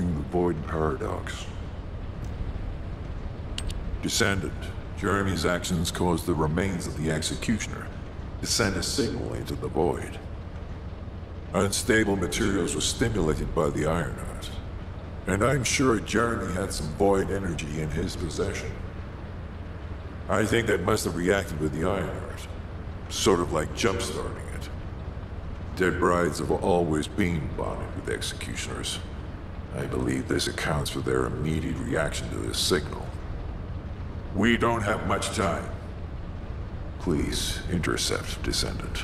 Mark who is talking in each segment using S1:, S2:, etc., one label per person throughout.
S1: The Void Paradox. Descendant, Jeremy's actions caused the remains of the Executioner to send a signal into the Void. Unstable materials were stimulated by the iron Ironheart. And I'm sure Jeremy had some Void energy in his possession. I think that must have reacted with the iron Ironheart. Sort of like jump-starting it. Dead brides have always been bonded with executioners. I believe this accounts for their immediate reaction to this signal. We don't have much time. Please, intercept, Descendant.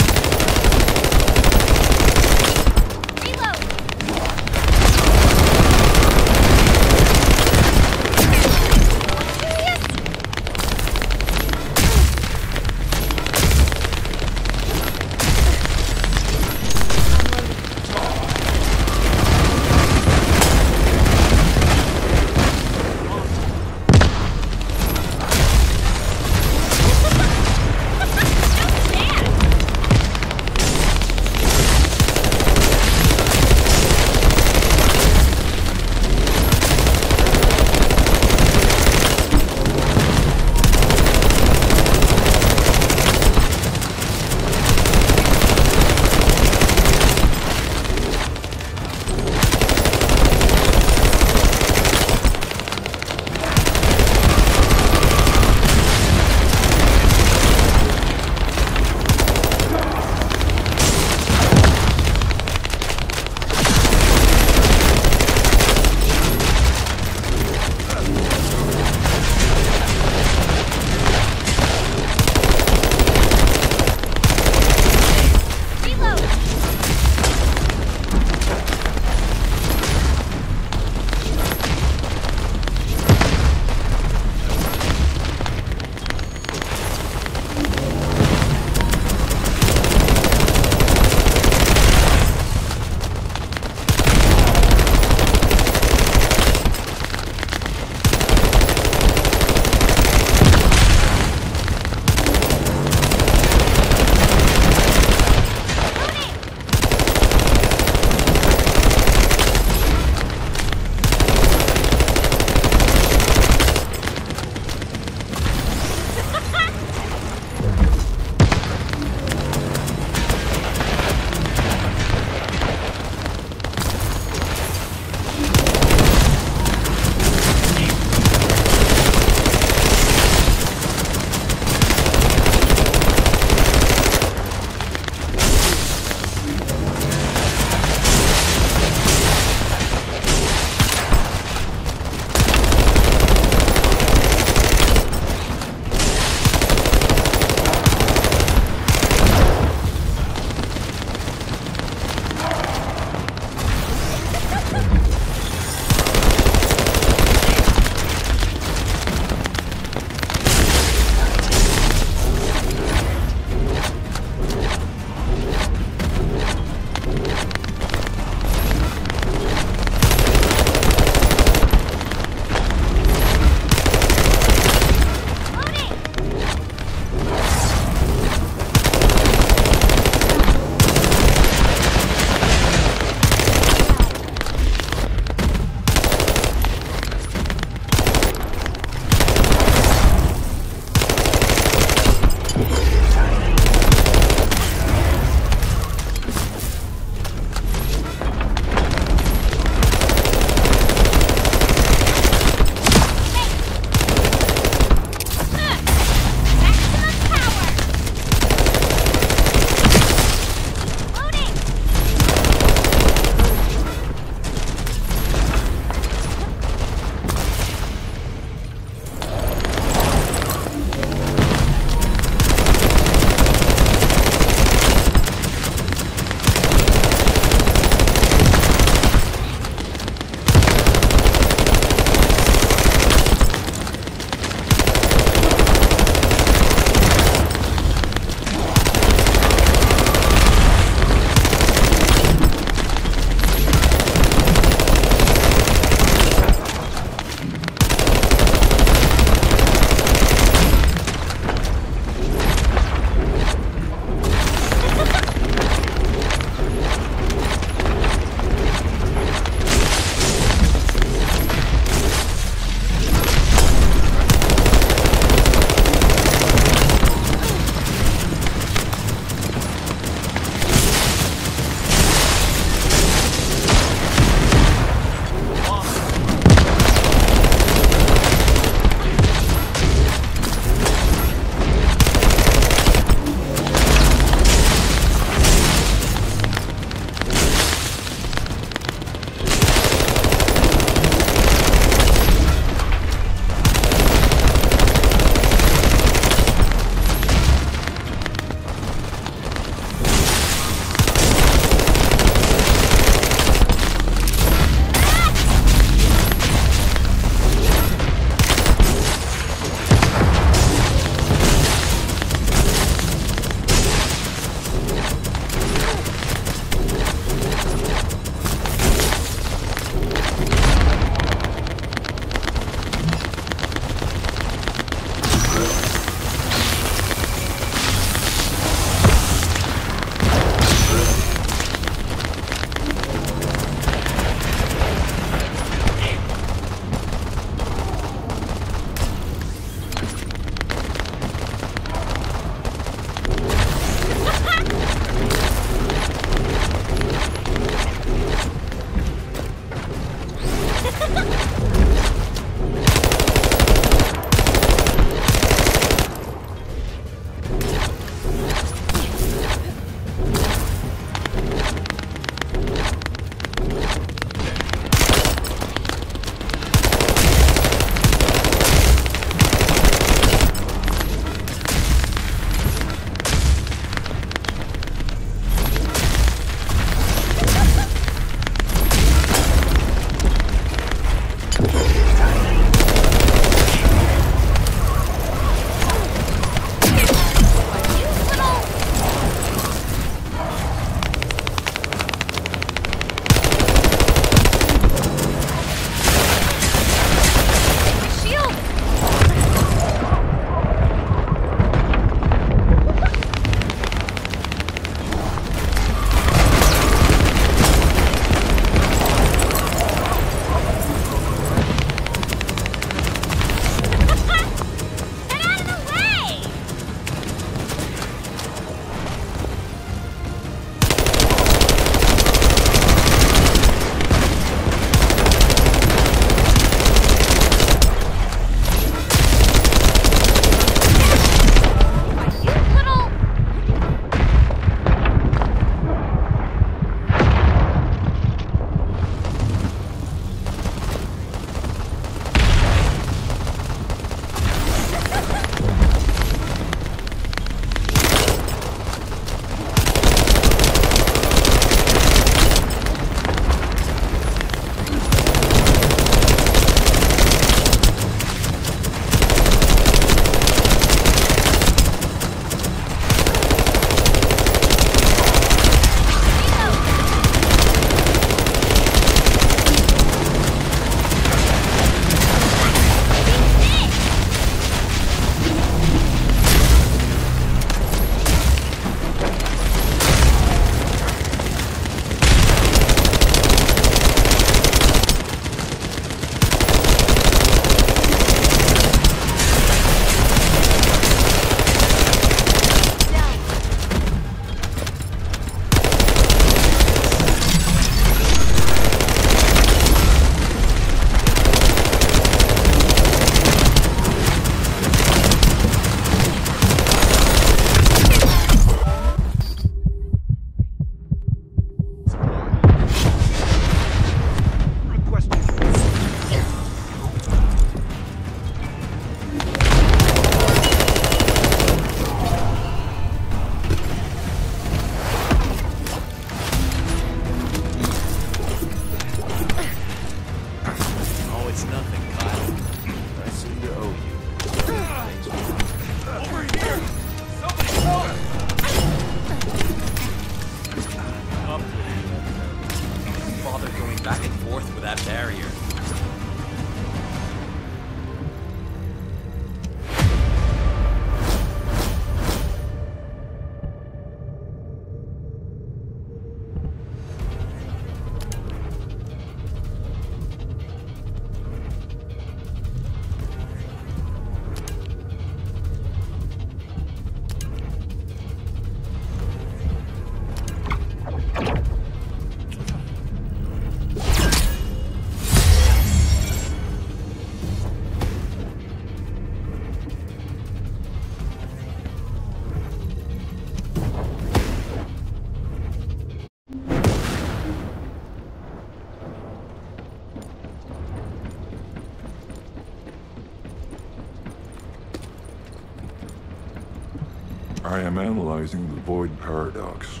S1: Void Paradox.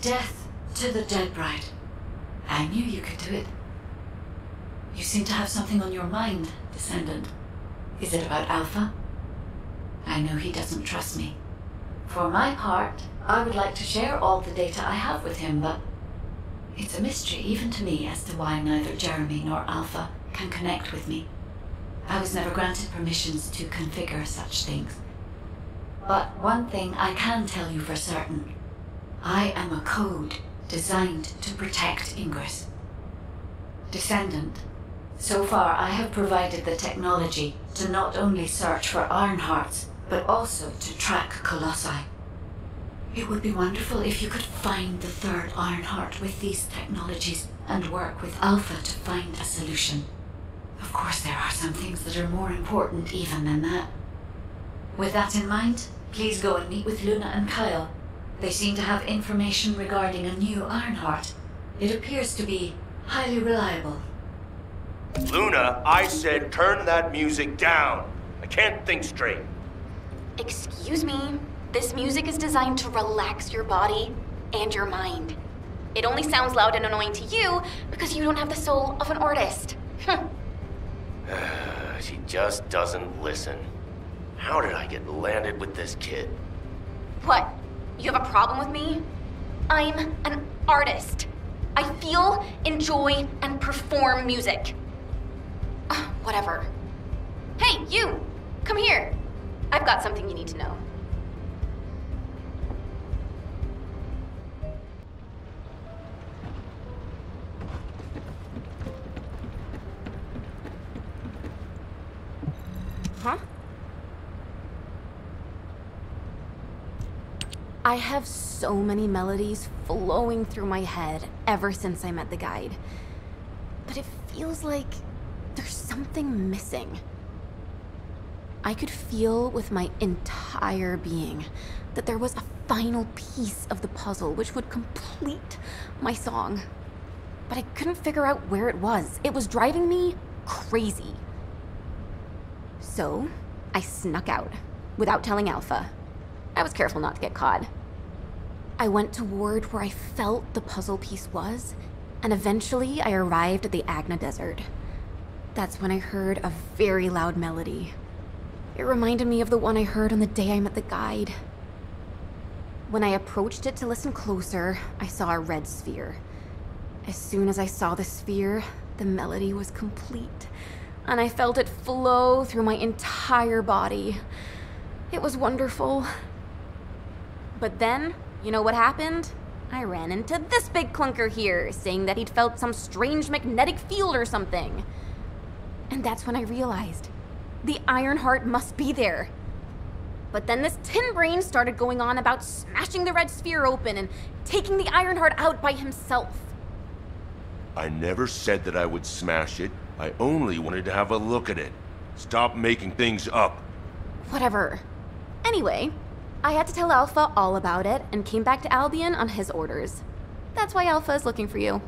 S2: Death to the dead bride. I knew you could do it. You seem to have something on your mind, Descendant. Is it about Alpha? I know he doesn't trust me. For my part, I would like to share all the data I have with him, but it's a mystery even to me as to why neither Jeremy nor Alpha can connect with me. I was never granted permissions to configure such things. But one thing I can tell you for certain. I am a code designed to protect Ingris. Descendant, so far I have provided the technology to not only search for Ironhearts, but also to track Colossi. It would be wonderful if you could find the third Ironheart with these technologies and work with Alpha to find a solution. Of course, there are some things that are more important even than that. With that in mind, please go and meet with Luna and Kyle. They seem to have information regarding a new Ironheart. It appears to be highly reliable.
S3: Luna, I said turn that music down. I can't think straight.
S4: Excuse me. This music is designed to relax your body and your mind. It only sounds loud and annoying to you because you don't have the soul of an artist.
S3: she just doesn't listen. How did I get landed with this kid?
S4: What? You have a problem with me? I'm an artist. I feel, enjoy, and perform music. Whatever. Hey, you! Come here. I've got something you need to know. I have so many melodies flowing through my head ever since I met the guide. But it feels like there's something missing. I could feel with my entire being that there was a final piece of the puzzle which would complete my song. But I couldn't figure out where it was. It was driving me crazy. So, I snuck out without telling Alpha. I was careful not to get caught. I went toward where I felt the puzzle piece was, and eventually I arrived at the Agna Desert. That's when I heard a very loud melody. It reminded me of the one I heard on the day I met the guide. When I approached it to listen closer, I saw a red sphere. As soon as I saw the sphere, the melody was complete, and I felt it flow through my entire body. It was wonderful. But then, you know what happened? I ran into this big clunker here, saying that he'd felt some strange magnetic field or something. And that's when I realized the Iron Heart must be there. But then this tin brain started going on about smashing the red sphere open and taking the Iron Heart out by himself.
S3: I never said that I would smash it. I only wanted to have a look at it. Stop making things up.
S4: Whatever. Anyway, I had to tell Alpha all about it and came back to Albion on his orders. That's why Alpha is looking for you.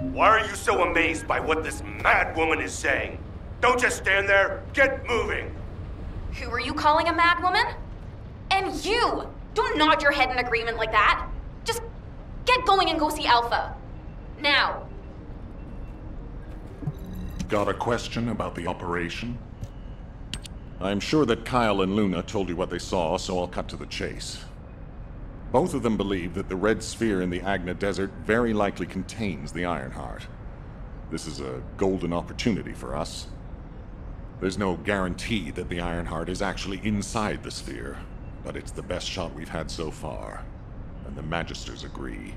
S3: Why are you so amazed by what this mad woman is saying? Don't just stand there, get moving!
S4: Who are you calling a mad woman? And you! Don't nod your head in agreement like that! Just get going and go see Alpha. Now!
S5: Got a question about the operation? I'm sure that Kyle and Luna told you what they saw, so I'll cut to the chase. Both of them believe that the red sphere in the Agna Desert very likely contains the Ironheart. This is a golden opportunity for us. There's no guarantee that the Ironheart is actually inside the sphere, but it's the best shot we've had so far, and the Magisters agree.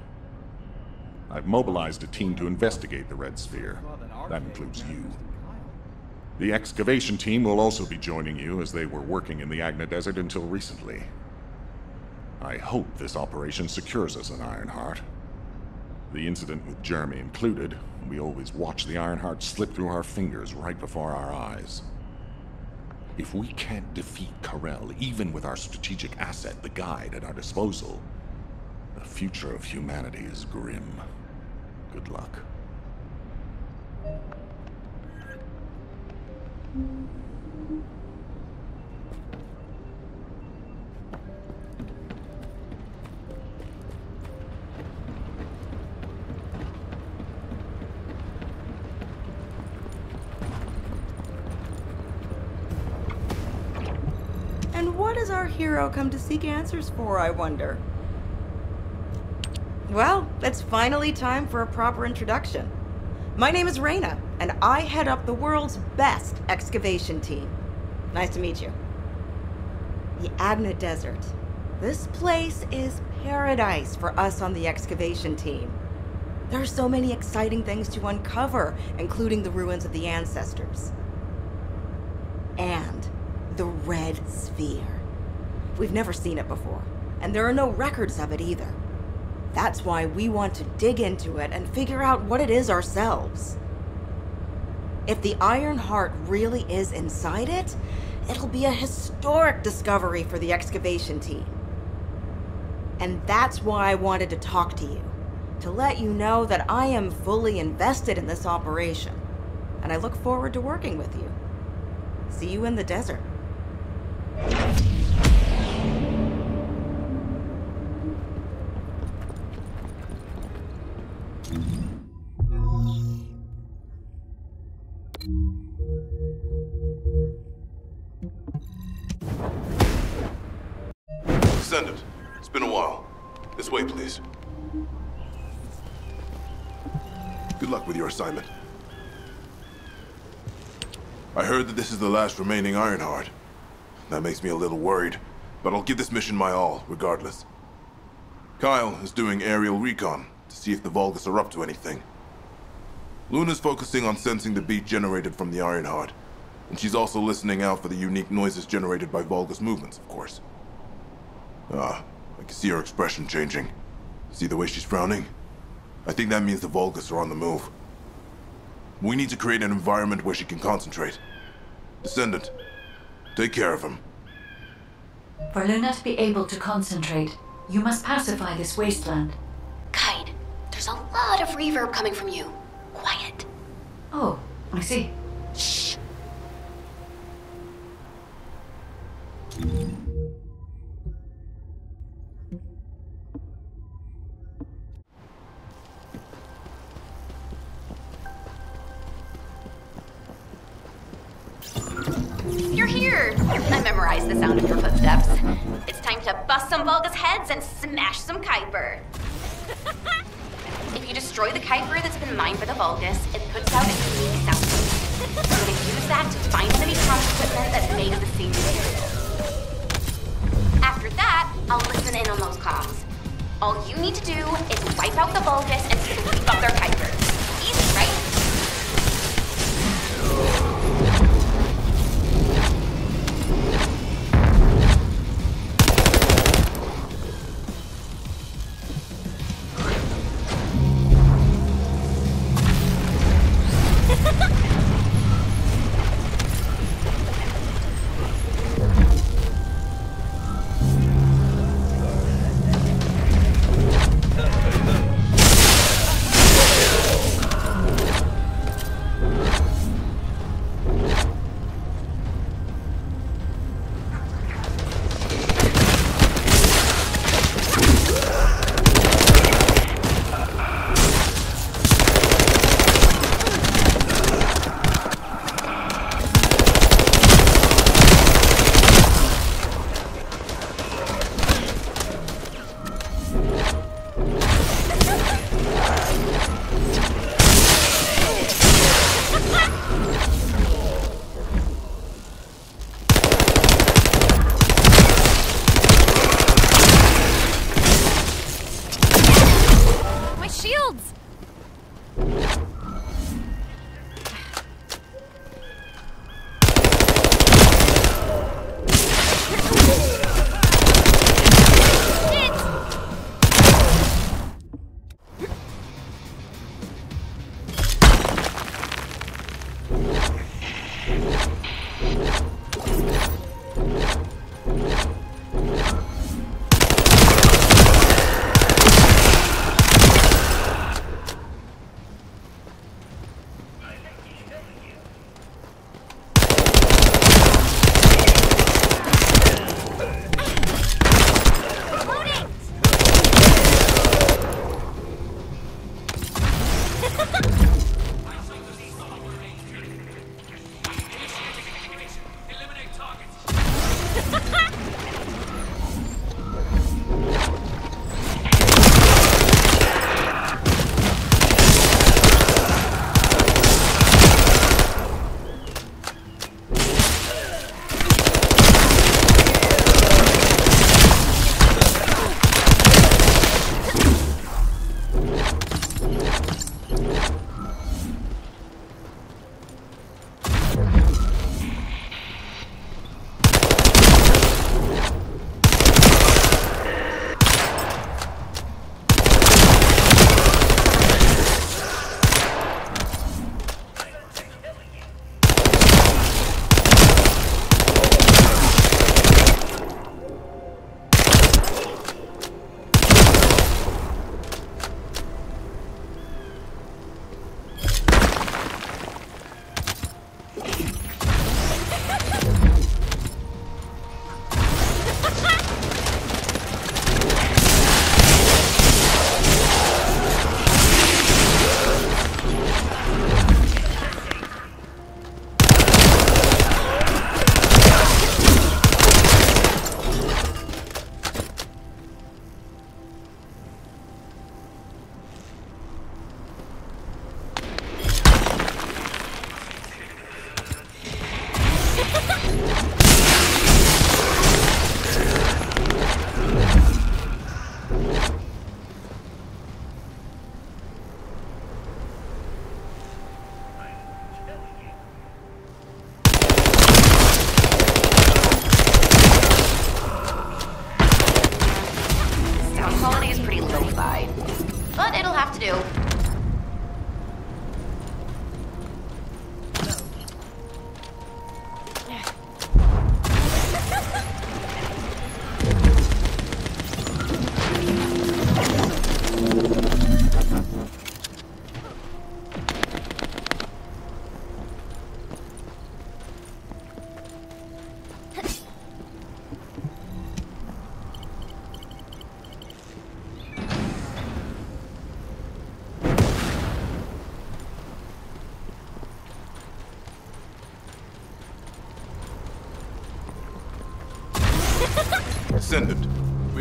S5: I've mobilized a team to investigate the red sphere. That includes you. The excavation team will also be joining you as they were working in the Agna Desert until recently. I hope this operation secures us an Ironheart. The incident with Jeremy included, we always watch the Ironheart slip through our fingers right before our eyes. If we can't defeat Karel, even with our strategic asset, the Guide, at our disposal, The future of humanity is grim. Good luck.
S6: What does our hero come to seek answers for, I wonder? Well, it's finally time for a proper introduction. My name is Raina, and I head up the world's best excavation team. Nice to meet you. The Agna Desert. This place is paradise for us on the excavation team. There are so many exciting things to uncover, including the ruins of the ancestors. And the Red Sphere. We've never seen it before, and there are no records of it either. That's why we want to dig into it and figure out what it is ourselves. If the Iron Heart really is inside it, it'll be a historic discovery for the excavation team. And that's why I wanted to talk to you, to let you know that I am fully invested in this operation, and I look forward to working with you. See you in the desert.
S7: Last remaining Ironheart. That makes me a little worried, but I'll give this mission my all, regardless. Kyle is doing aerial recon to see if the Vulgus are up to anything. Luna's focusing on sensing the beat generated from the Ironheart, and she's also listening out for the unique noises generated by Vulgus movements, of course. Ah, I can see her expression changing. See the way she's frowning? I think that means the Vulgus are on the move. We need to create an environment where she can concentrate. Descendant, take care of him.
S2: For Luna to be able to concentrate, you must pacify this wasteland.
S4: Kite, there's a lot of reverb coming from you. Quiet.
S2: Oh, I see.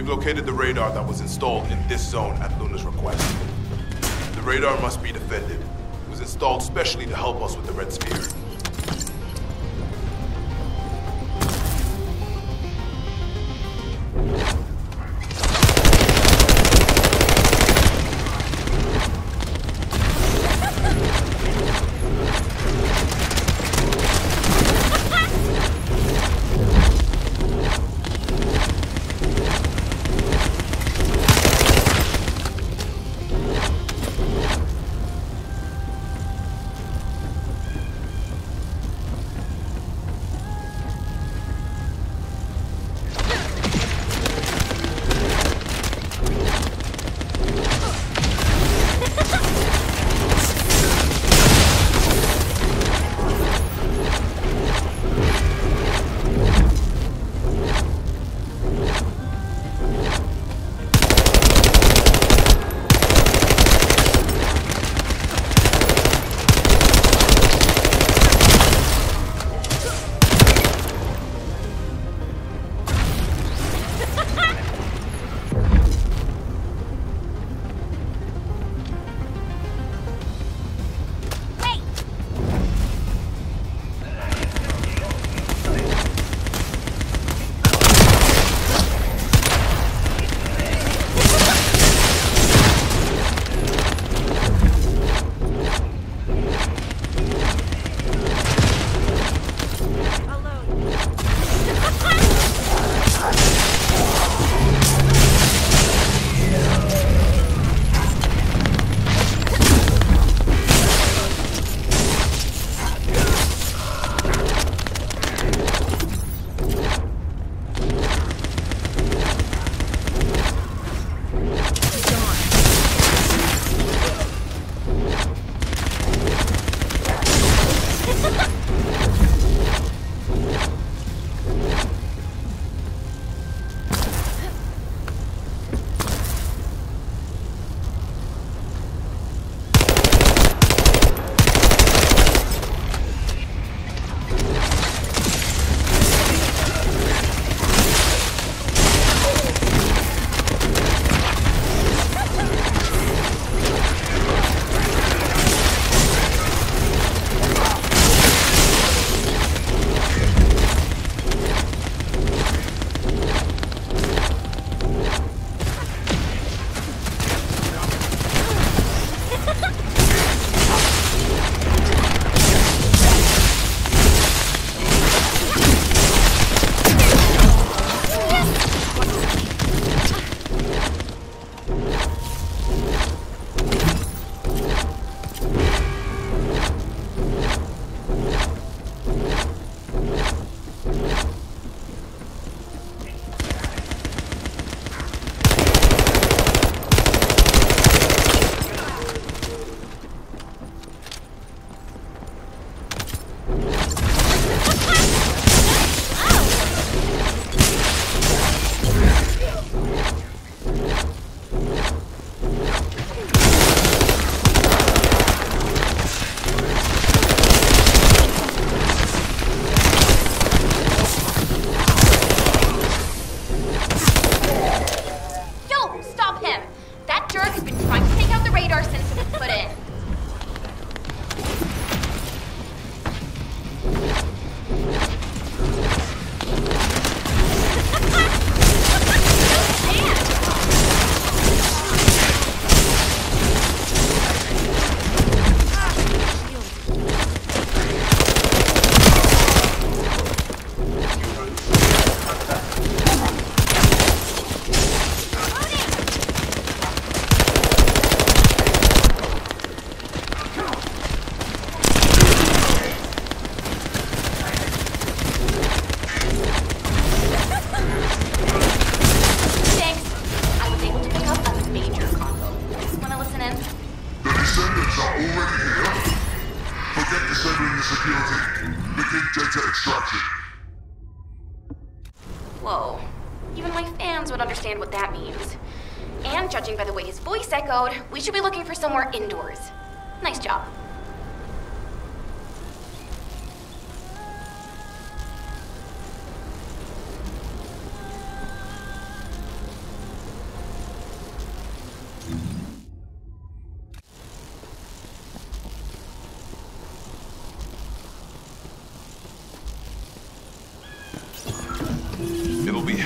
S7: We've located the radar that was installed in this zone at Luna's request. The radar must be defended. It was installed specially to help us with the Red Sphere.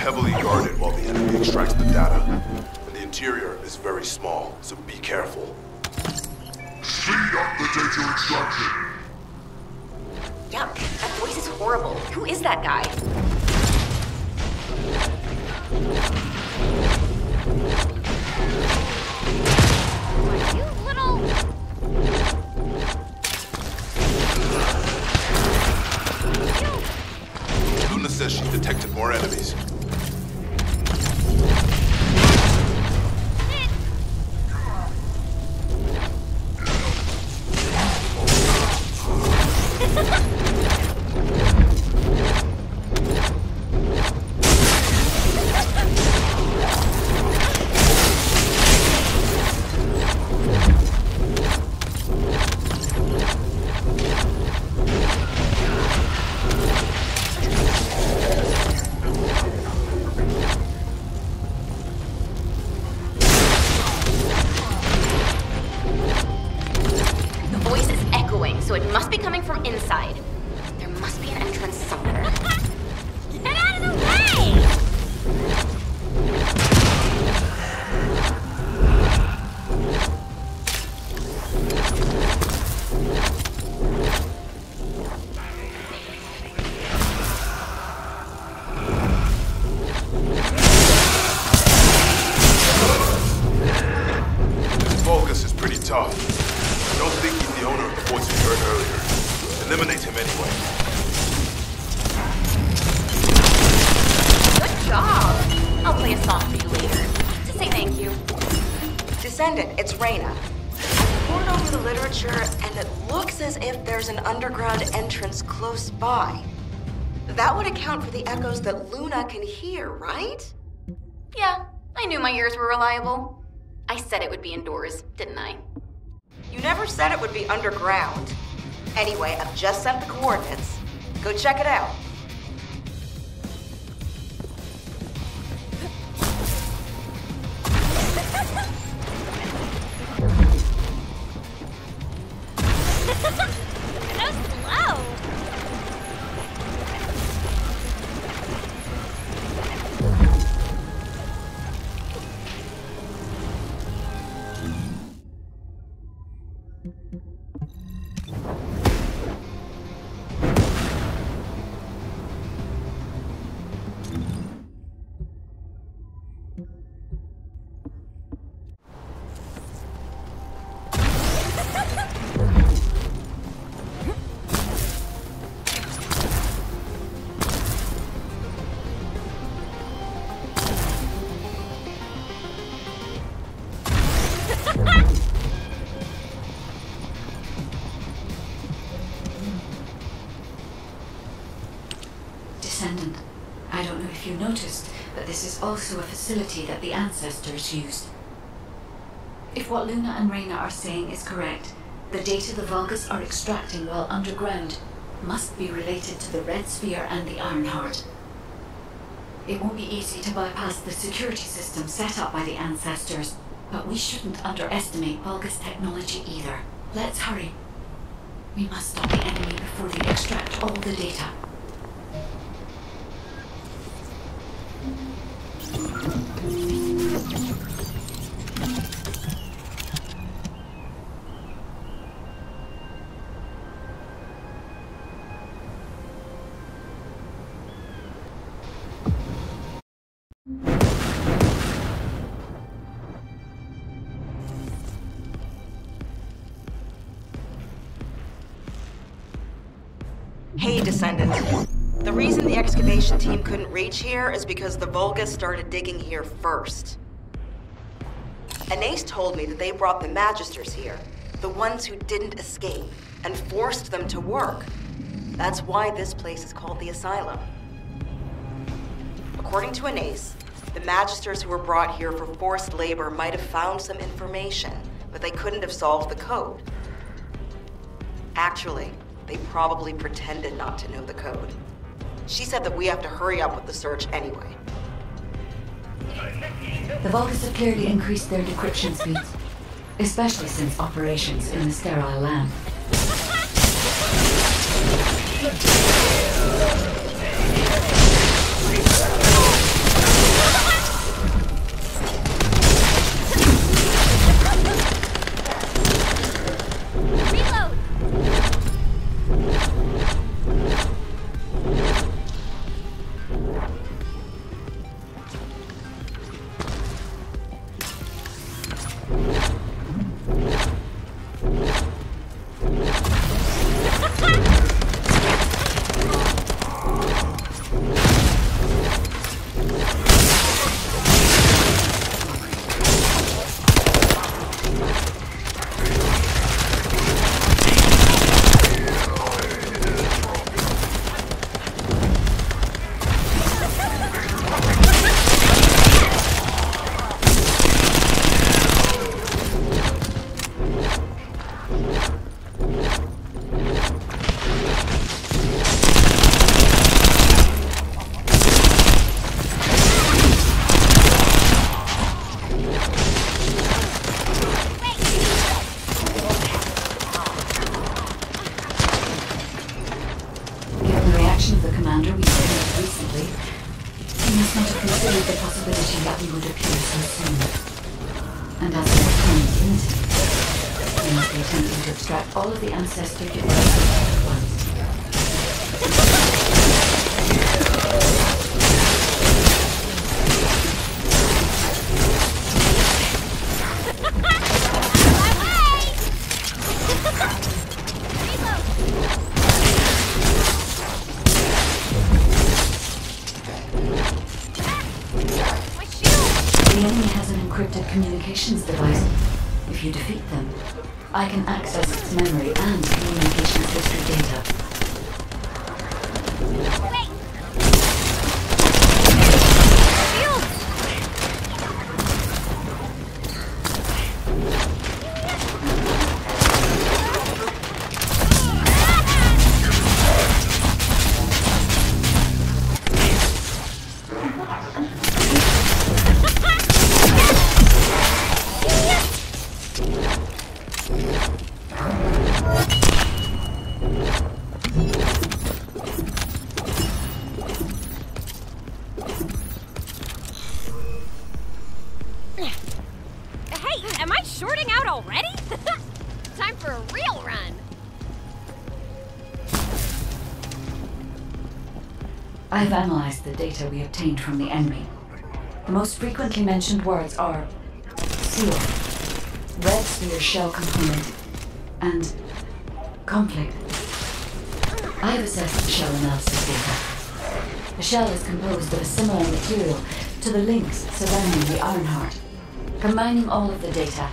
S7: Heavily guarded while the enemy extracts the data. And the interior is very small, so be careful.
S8: Speed up the data extraction.
S4: Yuck, that voice is horrible. Who is that guy? You little...
S7: Luna says she's detected more enemies. Tough. I don't think he's the owner of the voice we heard earlier. Eliminate him anyway.
S4: Good job! I'll play a song for you later. To say thank you.
S6: Descendant, it's Reyna. I poured over the literature, and it looks as if there's an underground entrance close by. That would account for the echoes that Luna can hear, right?
S4: Yeah, I knew my ears were reliable. I said it would be indoors, didn't I?
S6: You never said it would be underground. Anyway, I've just sent the coordinates. Go check it out.
S4: So
S2: also a facility that the ancestors used. If what Luna and Reyna are saying is correct, the data the Vulgus are extracting while underground must be related to the Red Sphere and the Ironheart. It won't be easy to bypass the security system set up by the ancestors, but we shouldn't underestimate Vulgus technology either. Let's hurry. We must stop the enemy before they extract all the data.
S6: Hey, team here is because the Vulgus started digging here first. Anais told me that they brought the Magisters here, the ones who didn't escape, and forced them to work. That's why this place is called the Asylum. According to Anais, The Magisters who were brought here for forced labor might have found some information, but they couldn't have solved the code. Actually, they probably pretended not to know the code. She said that we have to hurry up with the search anyway.
S2: The Vulgus have clearly increased their decryption speeds, especially since operations in the sterile land. Data we obtained from the enemy. The most frequently mentioned words are seal, red sphere shell component, and conflict. I have assessed the shell analysis data. The shell is composed of a similar material to the links surrounding the Ironheart. Combining all of the data,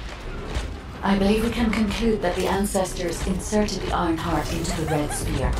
S2: I believe we can conclude that the ancestors inserted the Ironheart into the red sphere.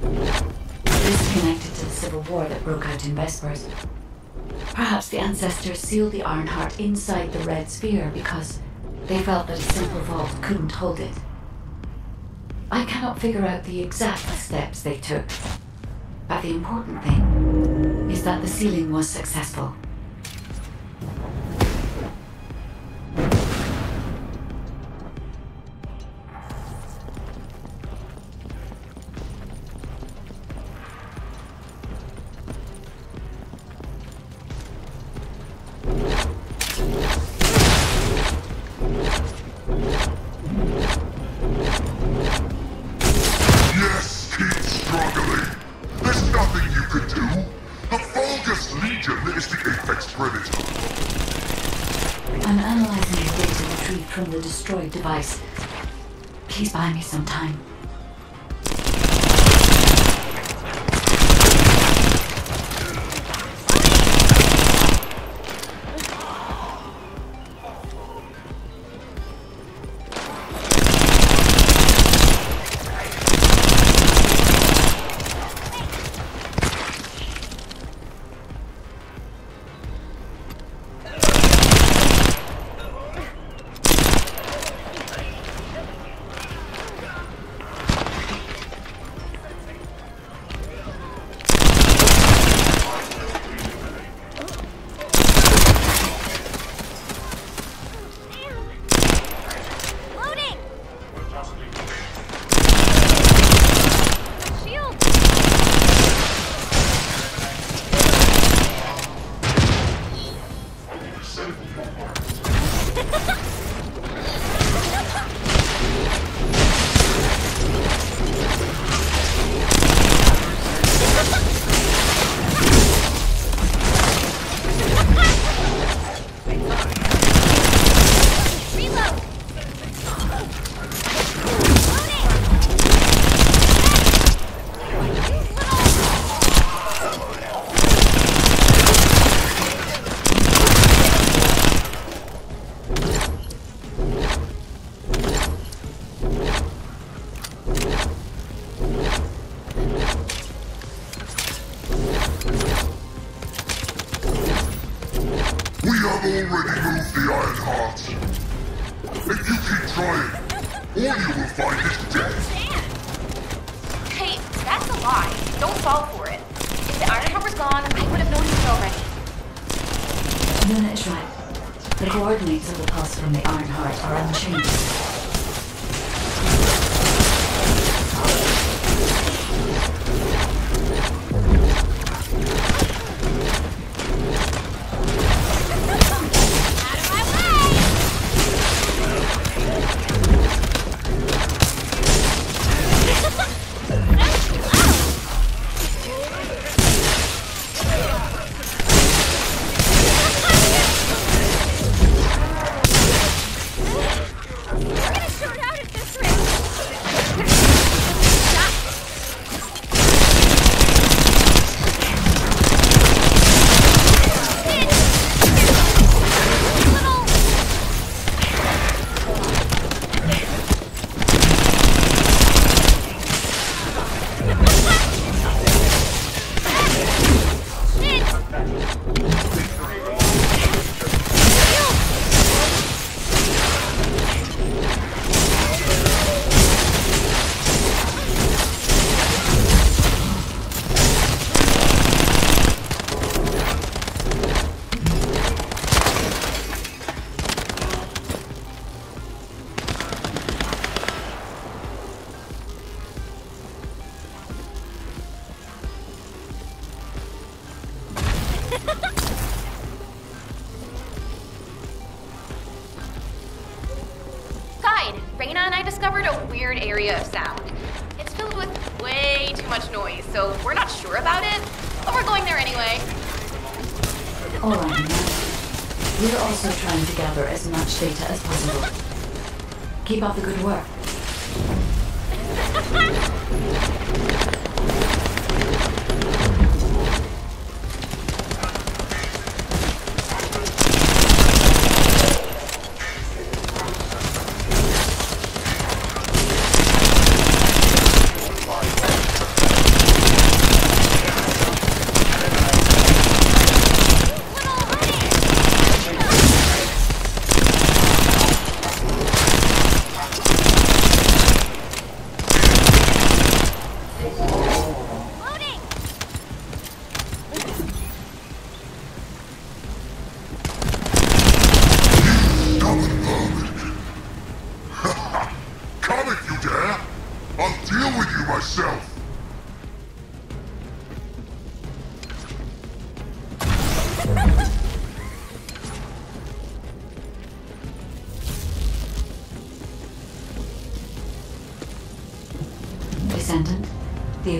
S9: This connected to the civil
S2: war that broke out in Vespers. Perhaps the ancestors sealed the Iron Heart inside the Red Sphere because they felt that a simple vault couldn't hold it. I cannot figure out the exact steps they took, but the important thing is that the sealing was successful.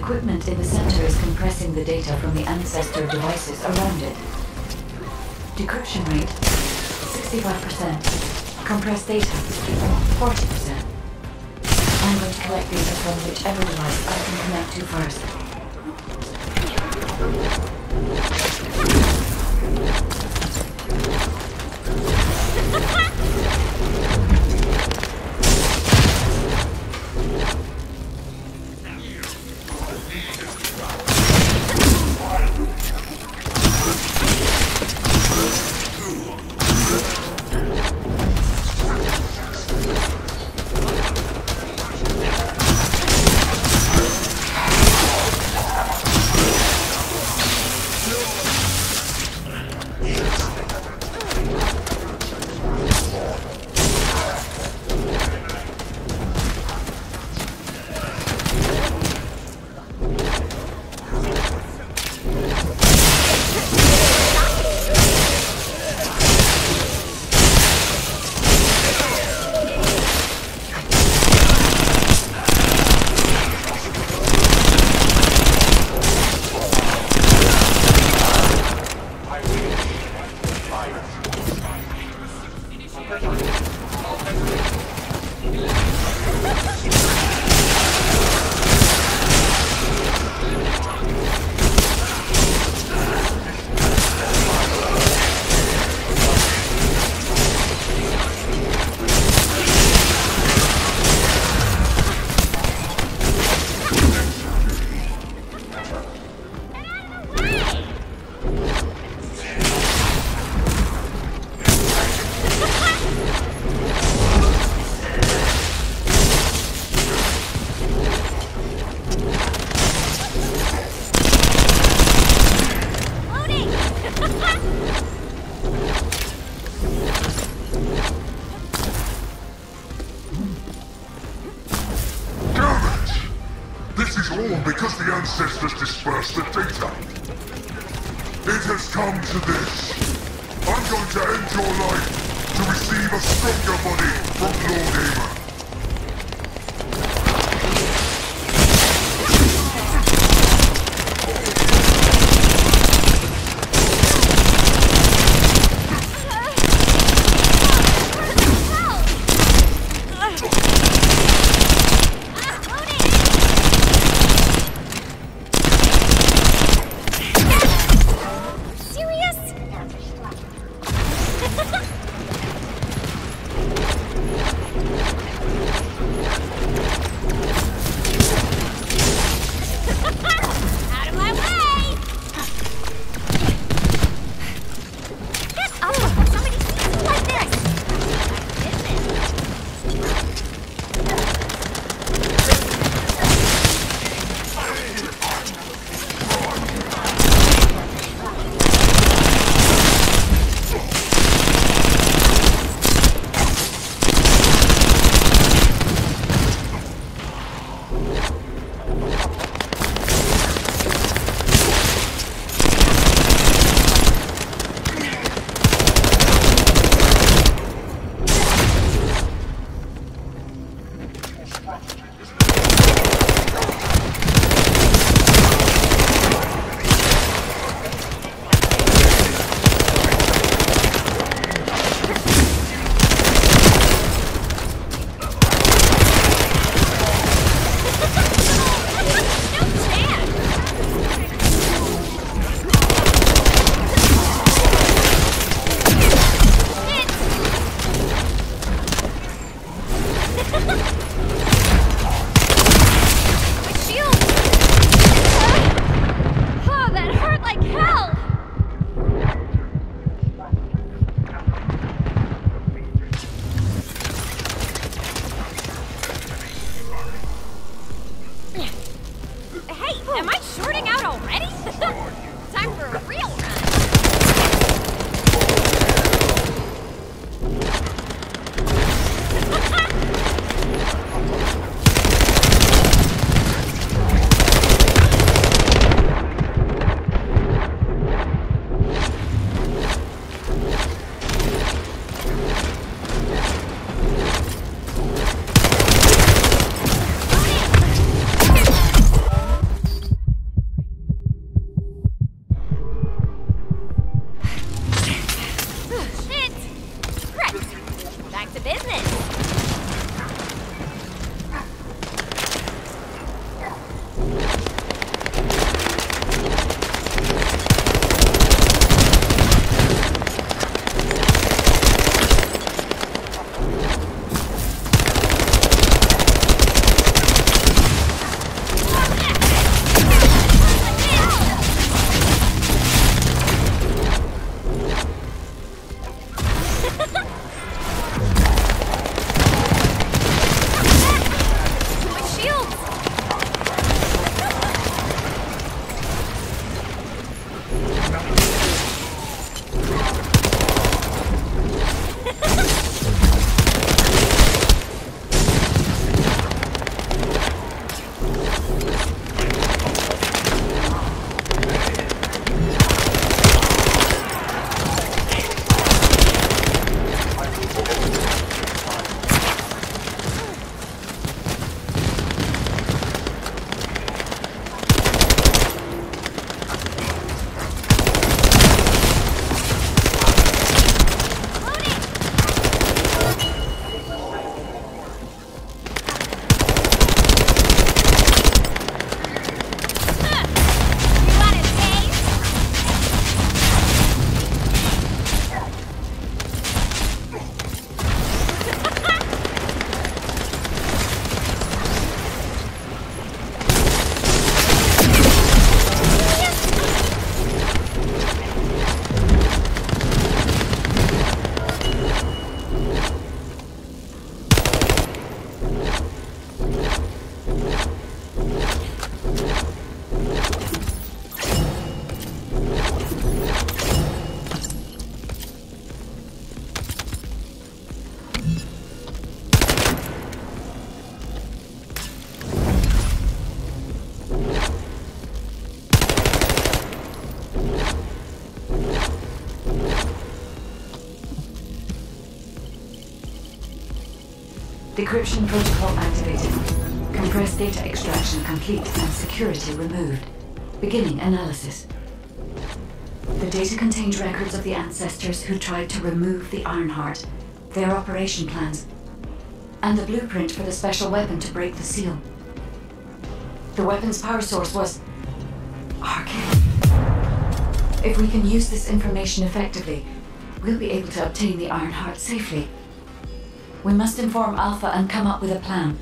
S10: Equipment in the center is compressing the data from the ancestor devices around it. Decryption rate 65%. Compressed data 40%. I'm going to collect data from whichever device I can connect to first.
S2: Decryption protocol activated. Compressed data extraction complete and security removed. Beginning analysis. The data contained records of the ancestors who tried to remove the Ironheart, their operation plans, and the blueprint for the special weapon to break the seal. The weapon's power source was arcane. If we can use this information effectively, we'll be able to obtain the Ironheart safely. We must inform Alpha and come up with a plan.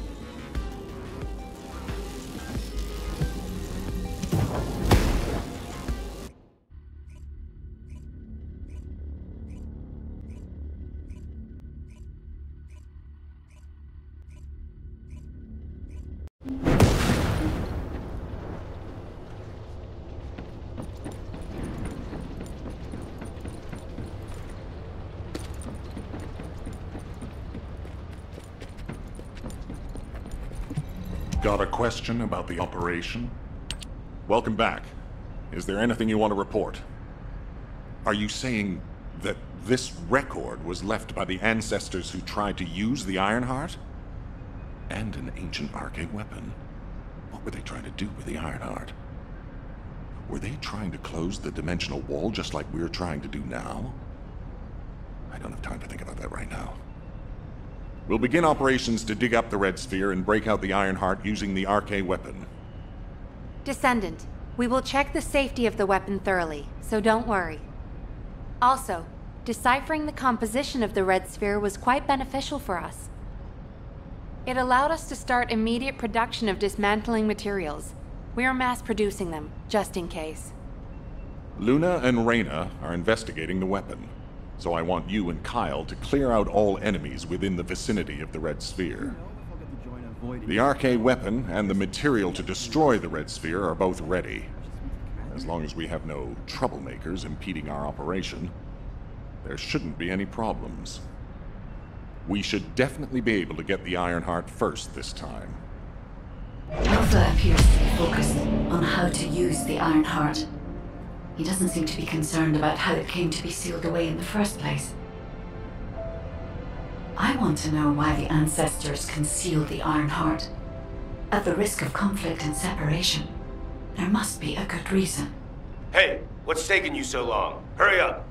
S5: Question about the operation? Welcome back. Is there anything you want to report? Are you saying that this record was left by the ancestors who tried to use the Ironheart? And an ancient arcane weapon. What were they trying to do with the Ironheart? Were they trying to close the dimensional wall just like we're trying to do now? I don't have time to think about that right now. We'll begin operations to dig up the Red Sphere and break out the Ironheart using the RK weapon.
S11: Descendant, we will check the safety of the weapon thoroughly, so don't worry. Also, deciphering the composition of the Red Sphere was quite beneficial for us. It allowed us to start immediate production of dismantling materials. We are mass producing them, just in case.
S5: Luna and Reyna are investigating the weapon, so I want you and Kyle to clear out all enemies within the vicinity of the Red Sphere. The arcane weapon and the material to destroy the Red Sphere are both ready. As long as we have no troublemakers impeding our operation, there shouldn't be any problems. We should definitely be able to get the Ironheart first this time.
S2: Alpha appears to be focused on how to use the Ironheart. He doesn't seem to be concerned about how it came to be sealed away in the first place. I want to know why the ancestors concealed the Iron Heart. At the risk of conflict and separation, there must be a good reason.
S3: Hey, what's taking you so long? Hurry up!